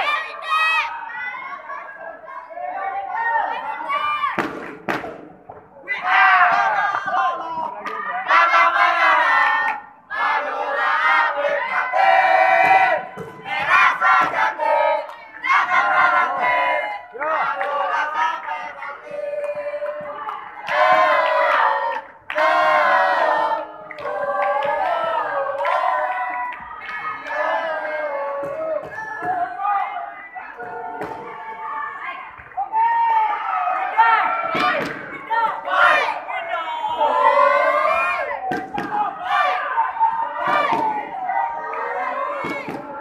Hey! Woo!